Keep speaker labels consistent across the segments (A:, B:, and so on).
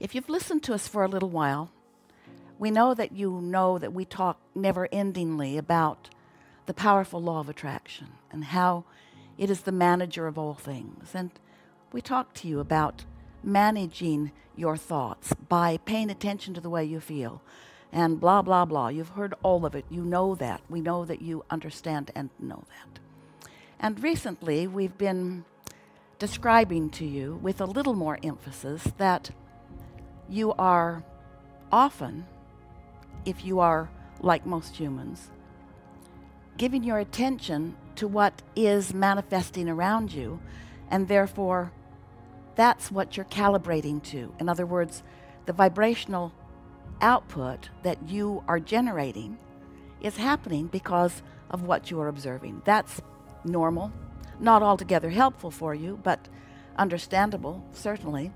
A: If you've listened to us for a little while, we know that you know that we talk never endingly about the powerful law of attraction and how it is the manager of all things. And we talk to you about managing your thoughts by paying attention to the way you feel and blah, blah, blah. You've heard all of it. You know that. We know that you understand and know that. And recently, we've been describing to you with a little more emphasis that you are often, if you are like most humans, giving your attention to what is manifesting around you, and therefore that's what you're calibrating to. In other words, the vibrational output that you are generating is happening because of what you are observing. That's normal, not altogether helpful for you, but understandable, certainly,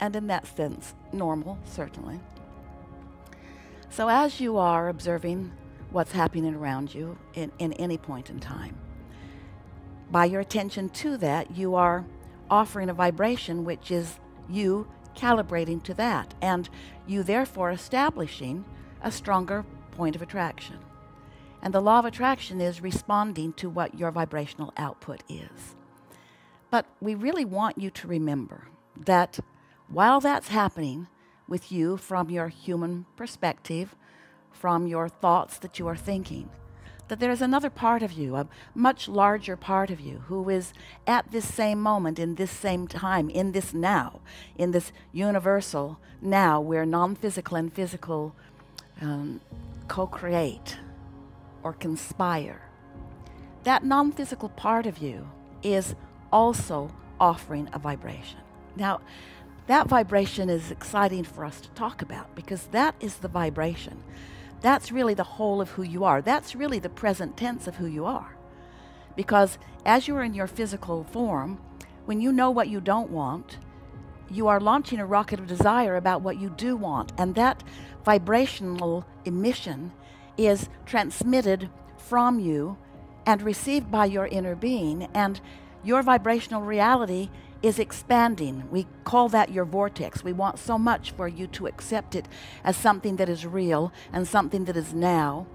A: and in that sense, normal, certainly. So, as you are observing what's happening around you in, in any point in time, by your attention to that, you are offering a vibration which is you calibrating to that, and you therefore establishing a stronger point of attraction. And the law of attraction is responding to what your vibrational output is. But we really want you to remember that while that's happening with you from your human perspective, from your thoughts that you are thinking, that there is another part of you, a much larger part of you, who is at this same moment, in this same time, in this now, in this universal now where non physical and physical um, co create or conspire. That non physical part of you is also offering a vibration. Now, that vibration is exciting for us to talk about because that is the vibration that's really the whole of who you are. That's really the present tense of who you are. Because as you are in your physical form, when you know what you don't want, you are launching a rocket of desire about what you do want. And that vibrational emission is transmitted from you and received by your inner being. And your vibrational reality is expanding. We call that your vortex. We want so much for you to accept it as something that is real and something that is now,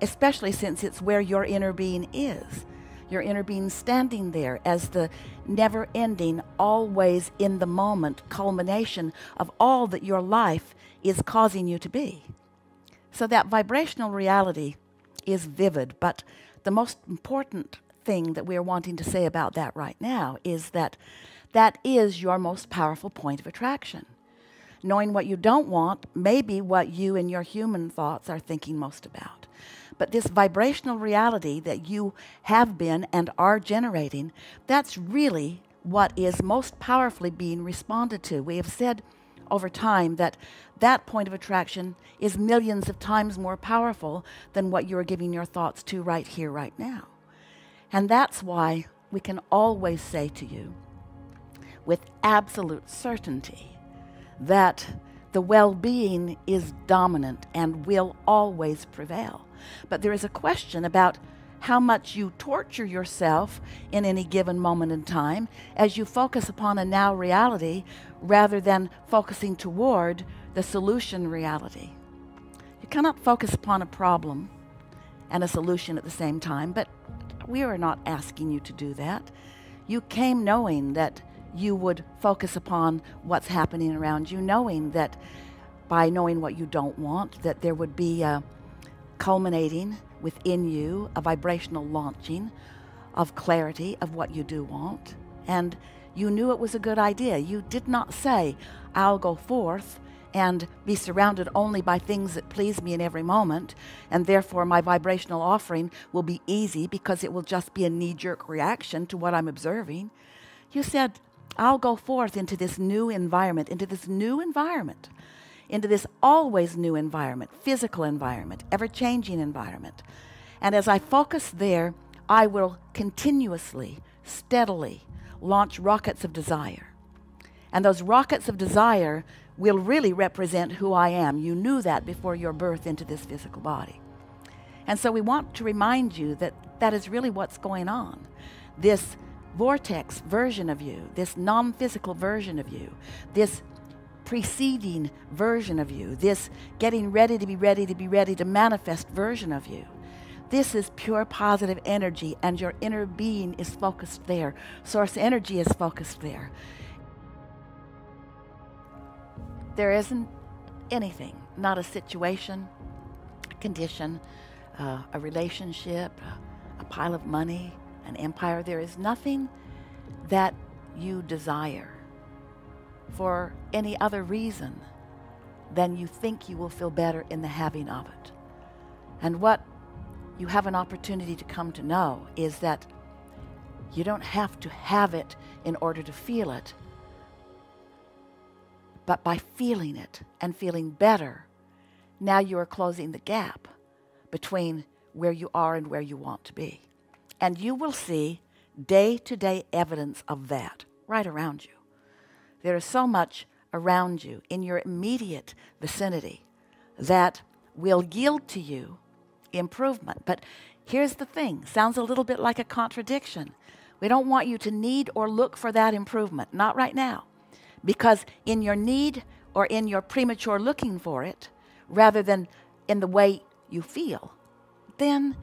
A: especially since it's where your inner being is. Your inner being standing there as the never ending, always in the moment culmination of all that your life is causing you to be. So that vibrational reality is vivid, but the most important thing that we are wanting to say about that right now is that that is your most powerful point of attraction. Knowing what you don't want may be what you and your human thoughts are thinking most about. But this vibrational reality that you have been and are generating, that's really what is most powerfully being responded to. We have said over time that that point of attraction is millions of times more powerful than what you are giving your thoughts to right here, right now. And that's why we can always say to you, with absolute certainty that the well being is dominant and will always prevail. But there is a question about how much you torture yourself in any given moment in time as you focus upon a now reality rather than focusing toward the solution reality. You cannot focus upon a problem and a solution at the same time, but we are not asking you to do that. You came knowing that you would focus upon what's happening around you, knowing that by knowing what you don't want, that there would be a culminating within you, a vibrational launching of clarity of what you do want. And you knew it was a good idea. You did not say, I'll go forth and be surrounded only by things that please me in every moment, and therefore my vibrational offering will be easy because it will just be a knee jerk reaction to what I'm observing. You said, I'll go forth into this new environment, into this new environment, into this always new environment, physical environment, ever changing environment. And as I focus there, I will continuously, steadily launch rockets of desire. And those rockets of desire will really represent who I am. You knew that before your birth into this physical body. And so we want to remind you that that is really what's going on. This vortex version of you, this non physical version of you, this preceding version of you, this getting ready to be ready to be ready to manifest version of you. This is pure positive energy, and your inner being is focused there. Source energy is focused there. There isn't anything, not a situation, a condition, uh, a relationship, a, a pile of money, an empire. There is nothing that you desire for any other reason than you think you will feel better in the having of it. And what you have an opportunity to come to know is that you don't have to have it in order to feel it, but by feeling it and feeling better, now you are closing the gap between where you are and where you want to be. And you will see day to day evidence of that right around you. There is so much around you in your immediate vicinity that will yield to you improvement. But here's the thing sounds a little bit like a contradiction. We don't want you to need or look for that improvement, not right now. Because in your need or in your premature looking for it, rather than in the way you feel, then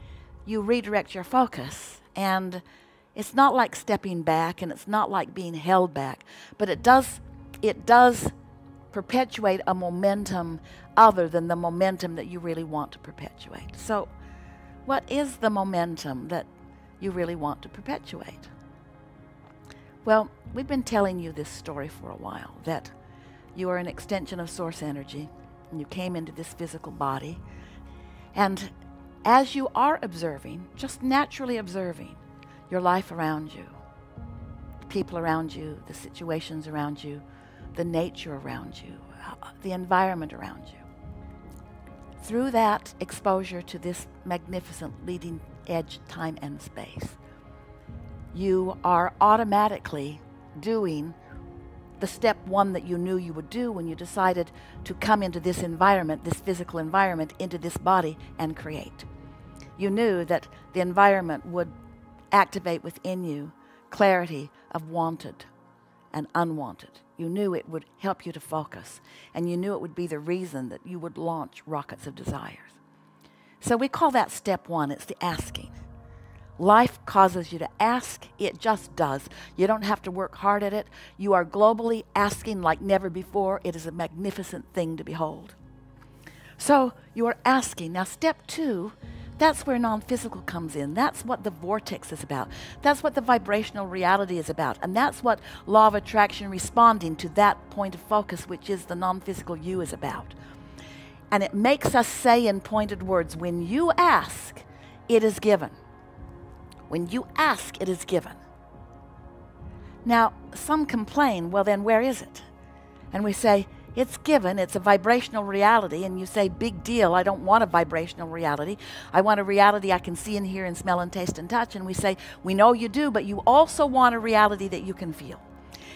A: you redirect your focus. And it's not like stepping back and it's not like being held back, but it does, it does perpetuate a momentum other than the momentum that you really want to perpetuate. So, what is the momentum that you really want to perpetuate? Well, we've been telling you this story for a while that you are an extension of source energy and you came into this physical body. And as you are observing, just naturally observing your life around you, the people around you, the situations around you, the nature around you, uh, the environment around you. Through that exposure to this magnificent leading edge time and space, you are automatically doing the step one that you knew you would do when you decided to come into this environment, this physical environment, into this body and create. You knew that the environment would activate within you clarity of wanted and unwanted. You knew it would help you to focus, and you knew it would be the reason that you would launch rockets of desires. So we call that step one it's the asking. Life causes you to ask, it just does. You don't have to work hard at it. You are globally asking like never before. It is a magnificent thing to behold. So you are asking. Now, step two that's where non physical comes in. That's what the vortex is about. That's what the vibrational reality is about. And that's what law of attraction responding to that point of focus, which is the non physical you, is about. And it makes us say in pointed words when you ask, it is given. When you ask, it is given. Now, some complain, well, then where is it? And we say, it's given, it's a vibrational reality, and you say, big deal, I don't want a vibrational reality. I want a reality I can see and hear and smell and taste and touch. And we say, we know you do, but you also want a reality that you can feel.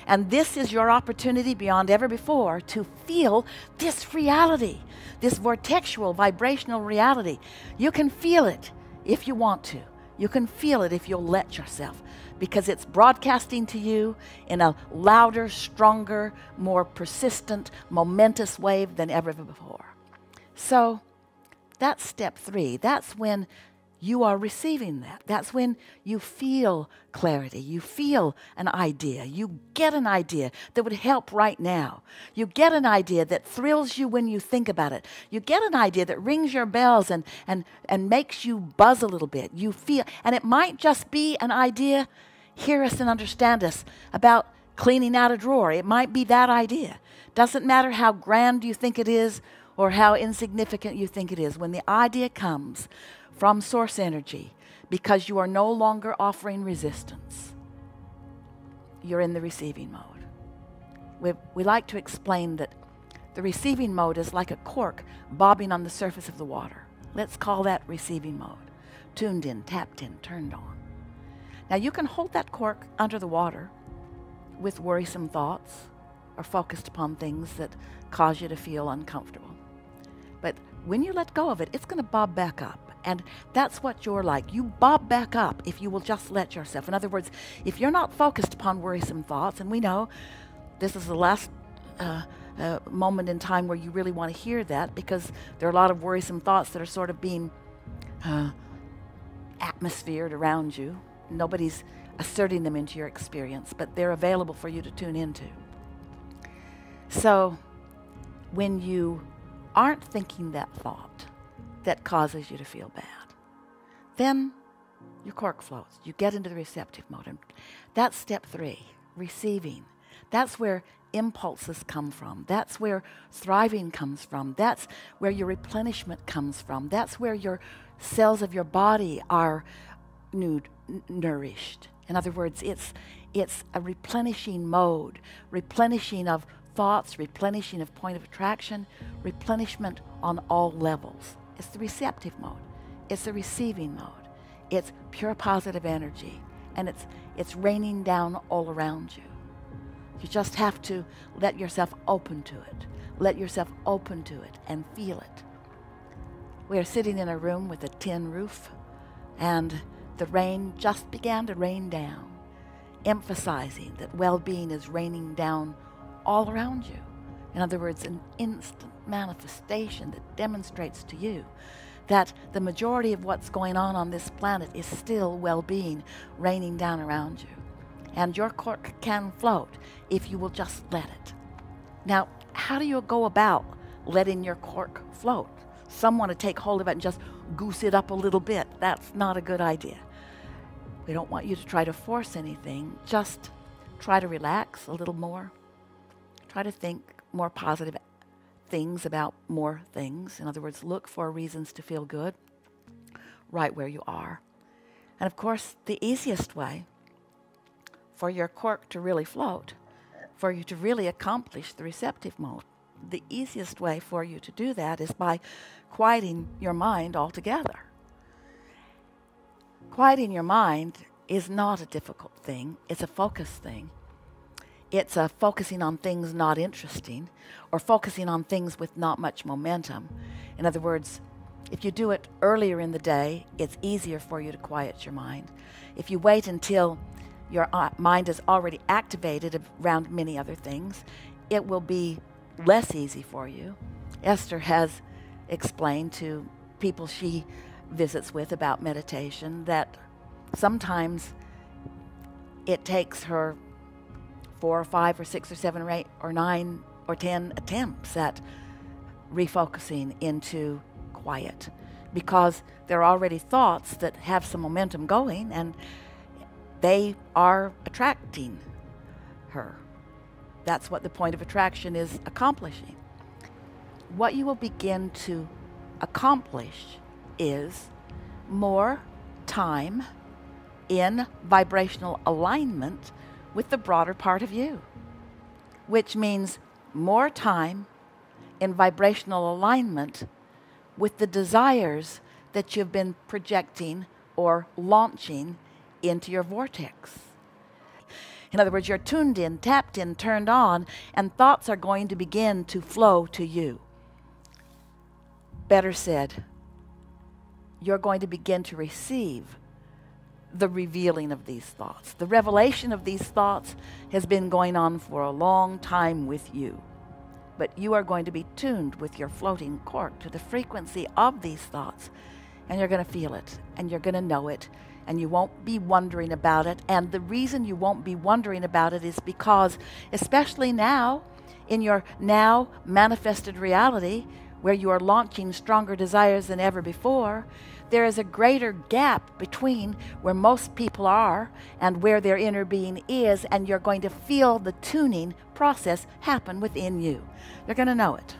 A: And this is your opportunity beyond ever before to feel this reality, this vortexual vibrational reality. You can feel it if you want to. You can feel it if you'll let yourself because it's broadcasting to you in a louder, stronger, more persistent, momentous wave than ever before. So that's step three. That's when you are receiving that. That's when you feel clarity. You feel an idea. You get an idea that would help right now. You get an idea that thrills you when you think about it. You get an idea that rings your bells and, and, and makes you buzz a little bit. You feel, and it might just be an idea, hear us and understand us, about cleaning out a drawer. It might be that idea. Doesn't matter how grand you think it is or how insignificant you think it is. When the idea comes, from source energy because you are no longer offering resistance. You're in the receiving mode. We, we like to explain that the receiving mode is like a cork bobbing on the surface of the water. Let's call that receiving mode. Tuned in, tapped in, turned on. Now you can hold that cork under the water with worrisome thoughts or focused upon things that cause you to feel uncomfortable. But when you let go of it, it's going to bob back up. And that's what you're like. You bob back up if you will just let yourself. In other words, if you're not focused upon worrisome thoughts, and we know this is the last uh, a moment in time where you really want to hear that because there are a lot of worrisome thoughts that are sort of being uh, atmosphered around you. Nobody's asserting them into your experience, but they're available for you to tune into. So when you aren't thinking that thought that causes you to feel bad, then your cork floats. You get into the receptive mode. And that's step three receiving. That's where impulses come from. That's where thriving comes from. That's where your replenishment comes from. That's where your cells of your body are nourished. In other words, it's, it's a replenishing mode, replenishing of thoughts, replenishing of point of attraction, replenishment on all levels. It's the receptive mode, it's the receiving mode, it's pure positive energy, and it's, it's raining down all around you. You just have to let yourself open to it. Let yourself open to it and feel it. We are sitting in a room with a tin roof, and the rain just began to rain down, emphasizing that well being is raining down all around you. In other words, an instant manifestation that demonstrates to you that the majority of what's going on on this planet is still well being raining down around you. And your cork can float if you will just let it. Now, how do you go about letting your cork float? Some want to take hold of it and just goose it up a little bit. That's not a good idea. We don't want you to try to force anything. Just try to relax a little more. Try to think more positive things about more things. In other words, look for reasons to feel good right where you are. And of course, the easiest way for your cork to really float, for you to really accomplish the receptive mode, the easiest way for you to do that is by quieting your mind altogether. Quieting your mind is not a difficult thing, it's a focus thing. It's a focusing on things not interesting or focusing on things with not much momentum. In other words, if you do it earlier in the day, it's easier for you to quiet your mind. If you wait until your uh, mind is already activated around many other things, it will be less easy for you. Esther has explained to people she visits with about meditation that sometimes it takes her four or five or six or seven or eight or nine or ten attempts at refocusing into quiet because there are already thoughts that have some momentum going and they are attracting her. That's what the point of attraction is accomplishing. What you will begin to accomplish is more time in vibrational alignment with the broader part of you, which means more time in vibrational alignment with the desires that you've been projecting or launching into your vortex. In other words, you're tuned in, tapped in, turned on, and thoughts are going to begin to flow to you. Better said, you're going to begin to receive the revealing of these thoughts. The revelation of these thoughts has been going on for a long time with you. But you are going to be tuned with your floating cork to the frequency of these thoughts. And you're going to feel it, and you're going to know it, and you won't be wondering about it. And the reason you won't be wondering about it is because, especially now, in your now manifested reality, where you are launching stronger desires than ever before, there is a greater gap between where most people are and where their inner being is, and you're going to feel the tuning process happen within you. You're going to know it.